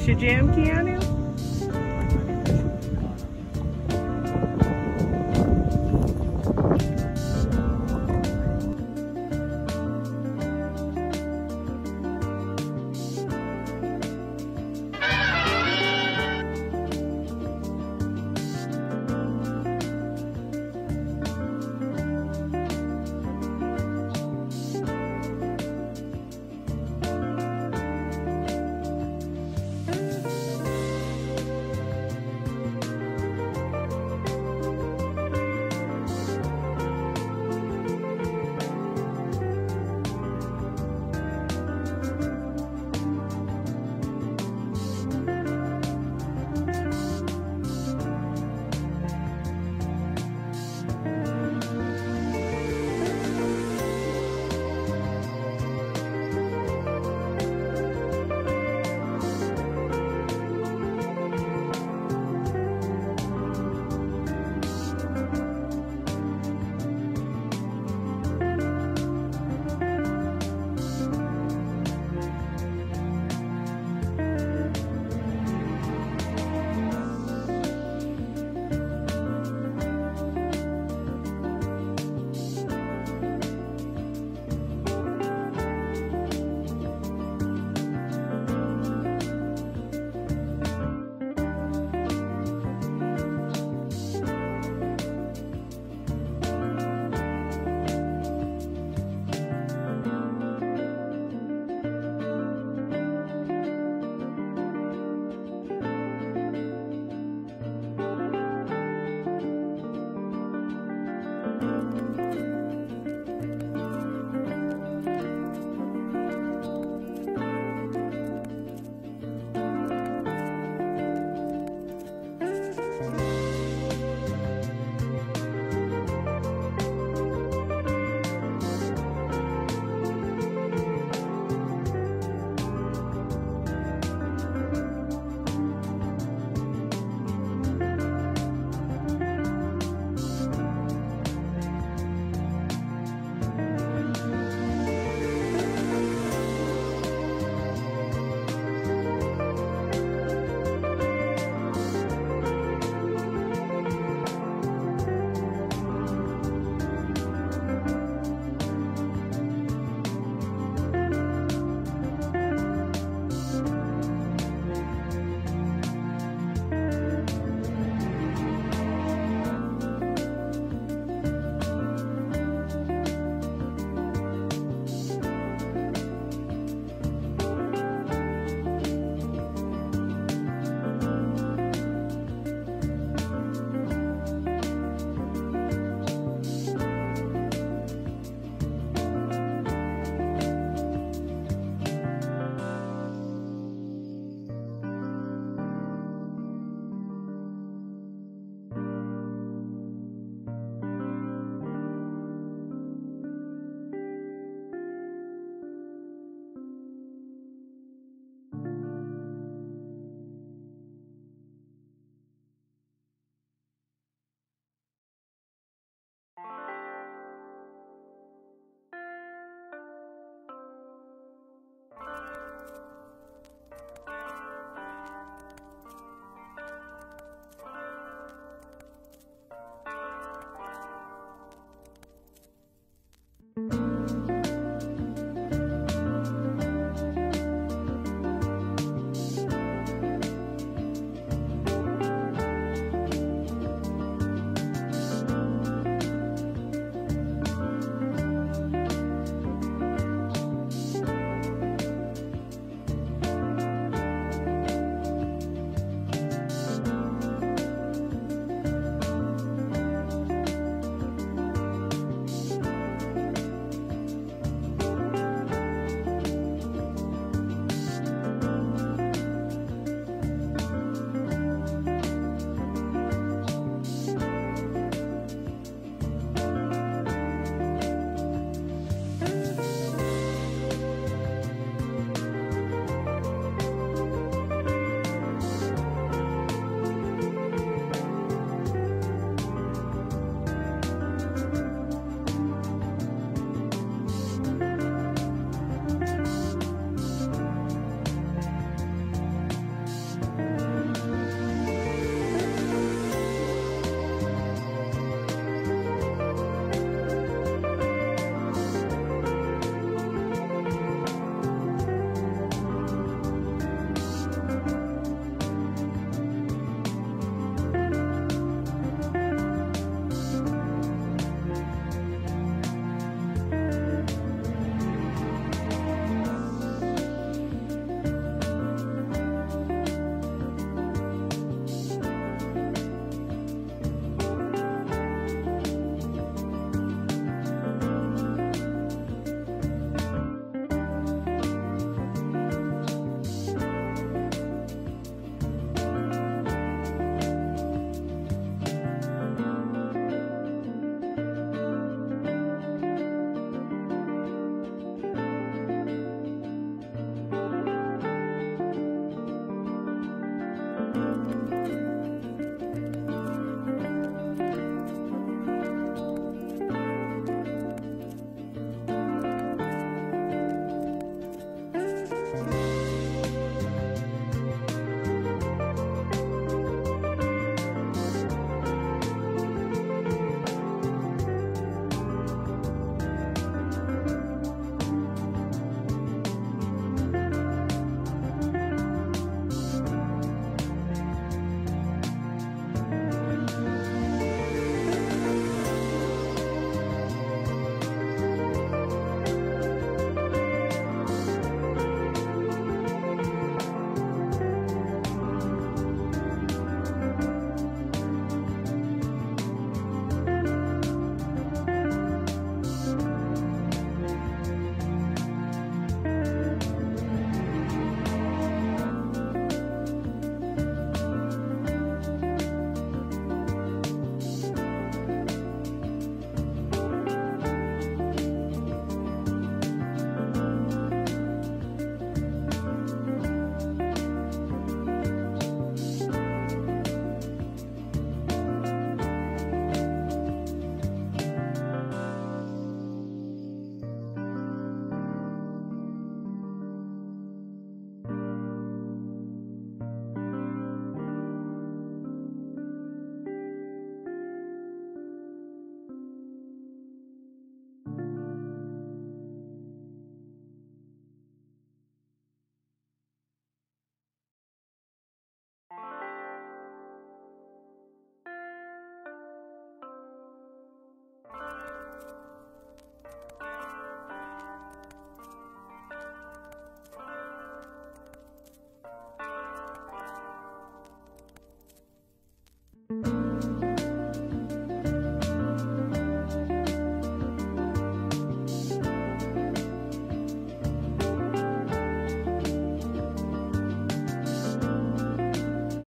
this your jam, Keanu?